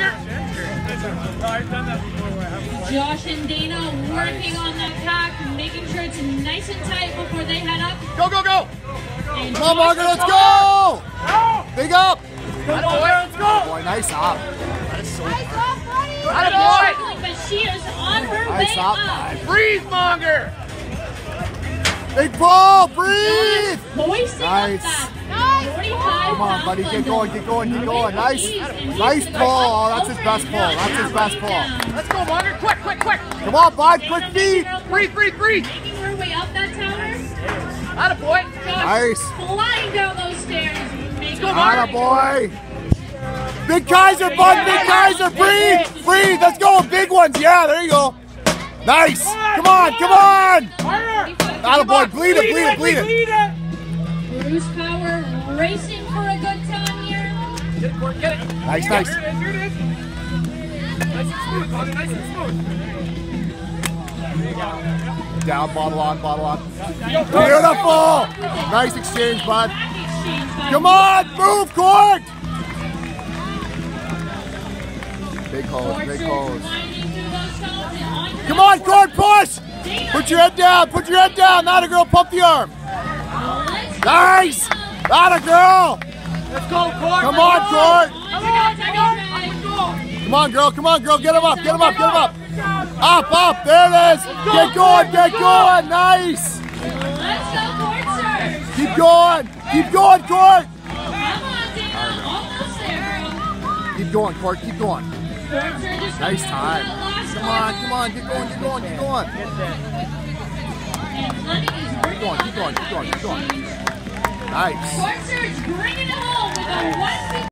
Monger. Josh and Dana working on that pack, making sure it's nice and tight before they head up. Go, go, go. And Come on, Josh Margaret, is let's go! Big up! Let's go. Boy, nice up. Atta boy. struggling, but she is on her Nice way up. up. Breathe, Monger. Big ball, breathe! Hoisting Nice. up that 45 Come on, buddy, get going, get going, get going. Nice, nice ball. Oh, that's his best ball. That's his best ball. Let's go, Monger. Quick, quick, quick. Come on, bud, quick feet. Breathe, breathe, breathe. Making her way up that tower. Atta boy. Josh Nice. flying down those stairs. Making Atta boy. Big Keiser, bud, big Keiser, breathe, breathe. Let's go, big ones. Yeah, there you go. Nice. Come on, come on. Atta boy, bleed it, bleed it, bleed it. Bruce Power racing for a good time here. Get it, Court, get it. Nice, nice. Here it is, here it is. Nice and smooth, Monger. Nice and smooth. Down, bottle on, bottle on. Beautiful. Nice exchange, bud. Back exchange by Come on, move, Court. Big hose, big Forces hose. winding through those tunnels and on your Come on, Court, push. Put your head down, put your head down. Not a girl, pump the arm. Nice. Not a girl. Let's go, Court. Come on, Court. Come on, come Come on, girl, come on, girl. Get him up, get him up, get him up. Up, up. There it is. Get going, get going. Nice. Let's go, Court Keep going. Keep going, Court. Come on, Dana. Almost there. Keep going, Court. Keep going. Court Surridge is Nice time. up to that last Come on, come on. Get going, get going, get going. And Fleming is Keep going, keep going, keep going, keep going. Nice. Court Surridge bringing it home with a one